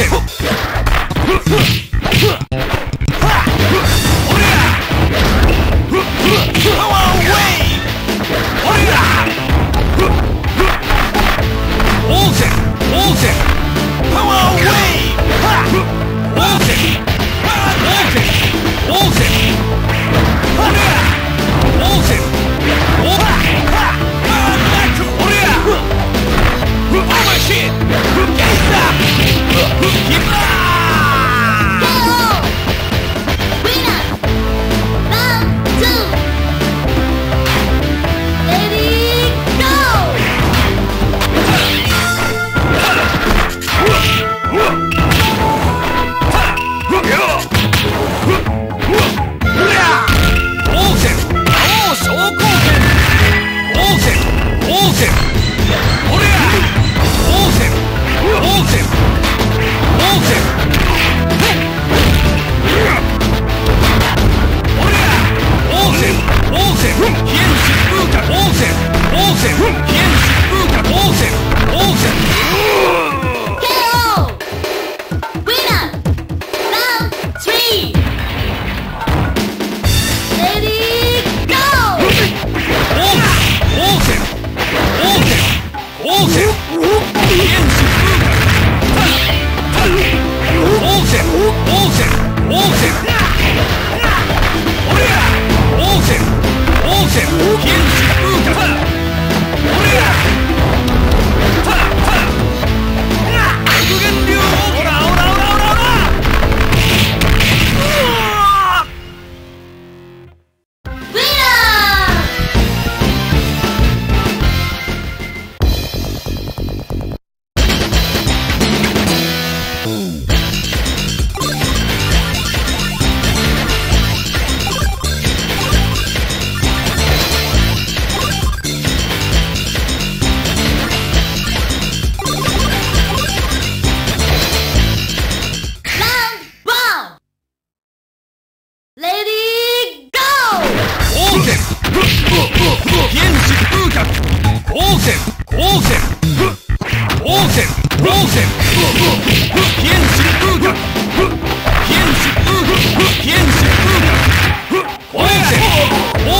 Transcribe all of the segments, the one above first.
Attention!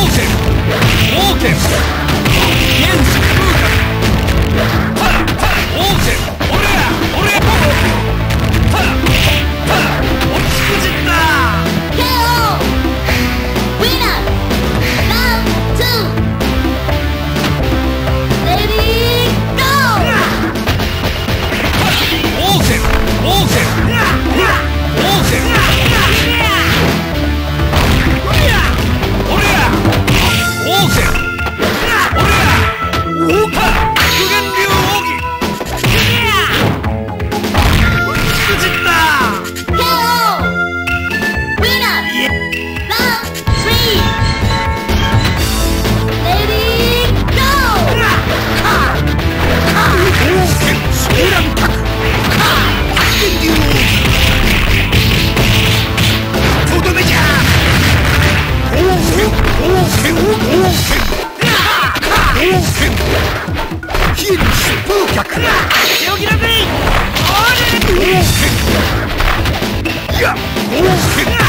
冒ー冒険かく強気だ。ぜ